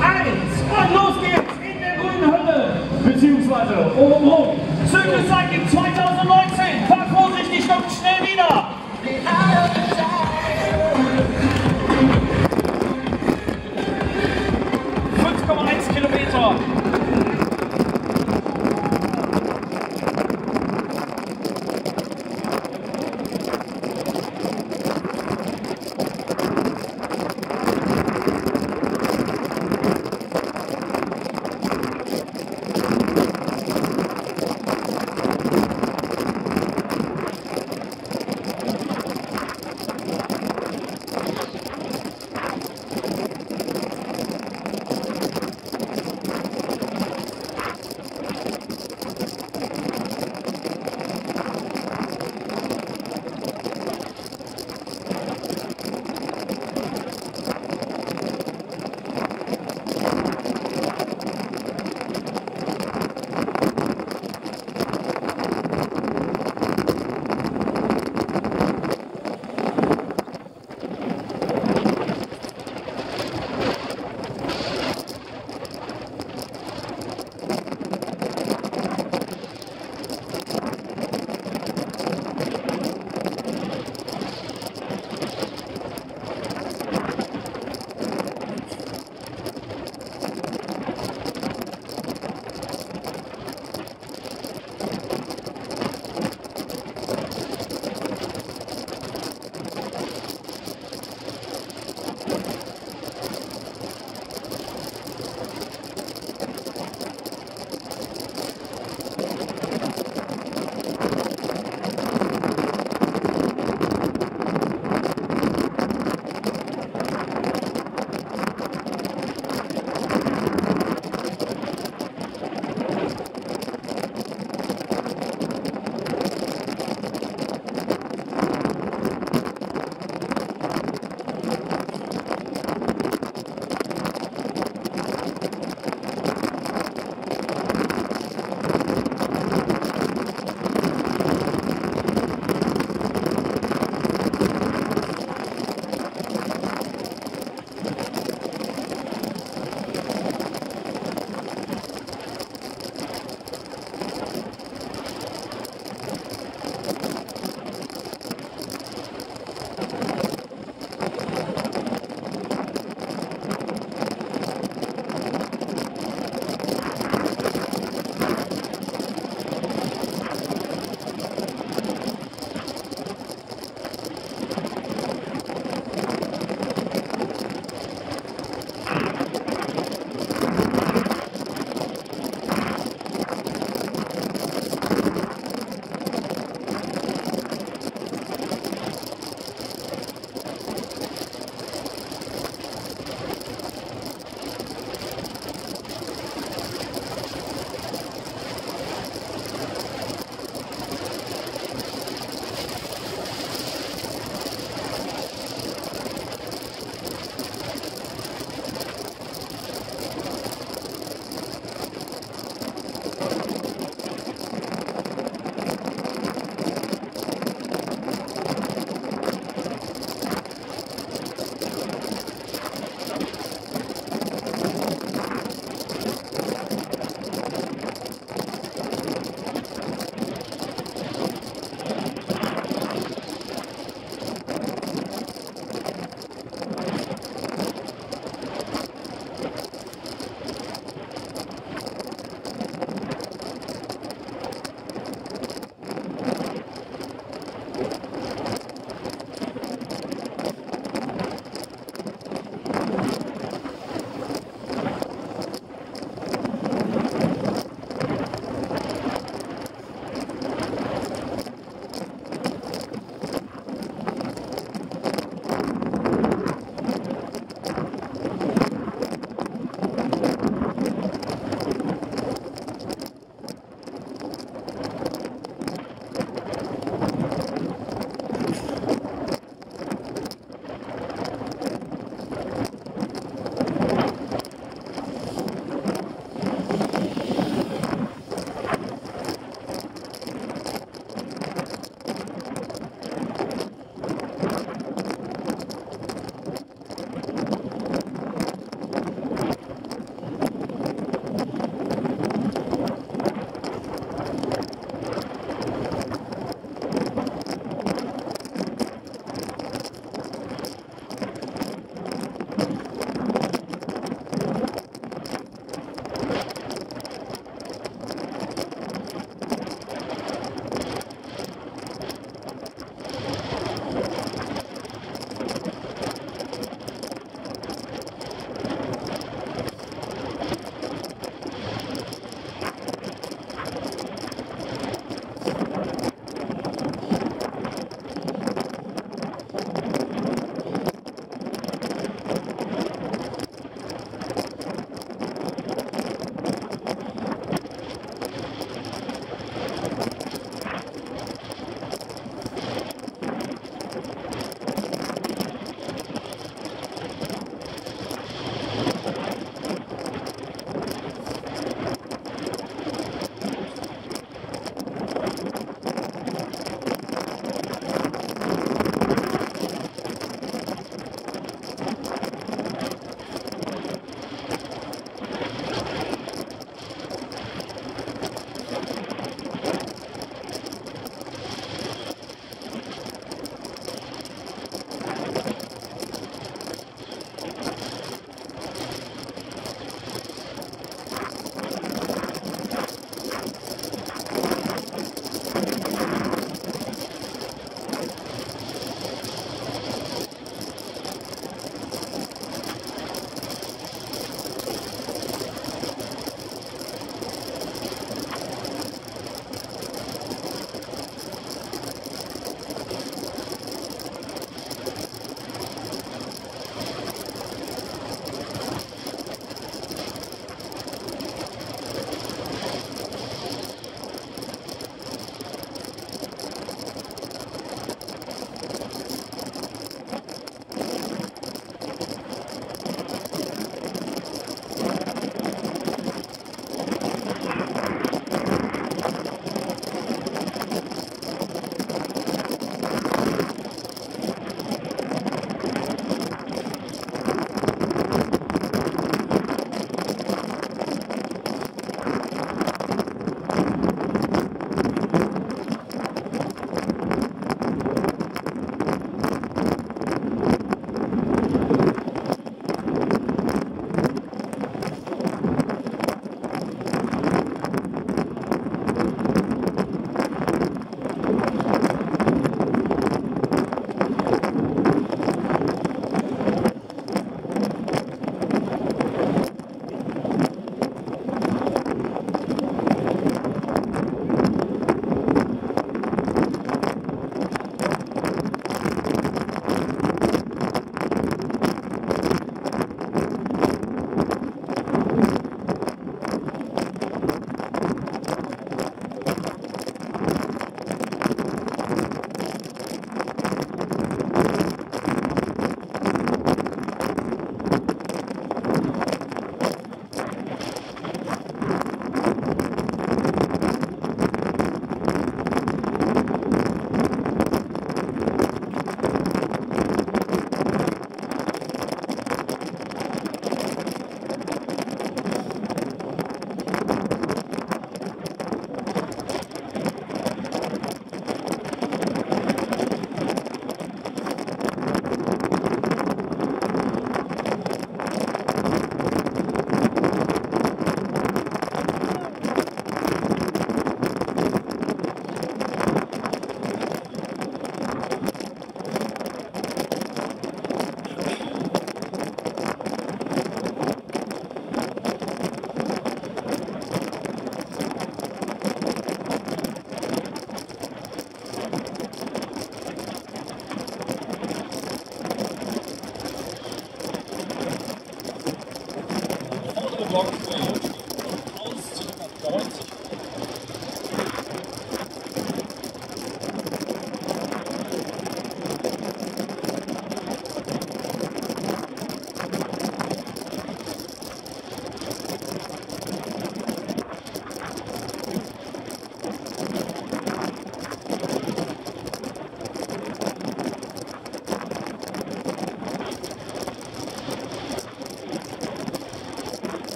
eins und los geht's in der grünen Hölle, beziehungsweise obenrum. rum. zeigt in 2019,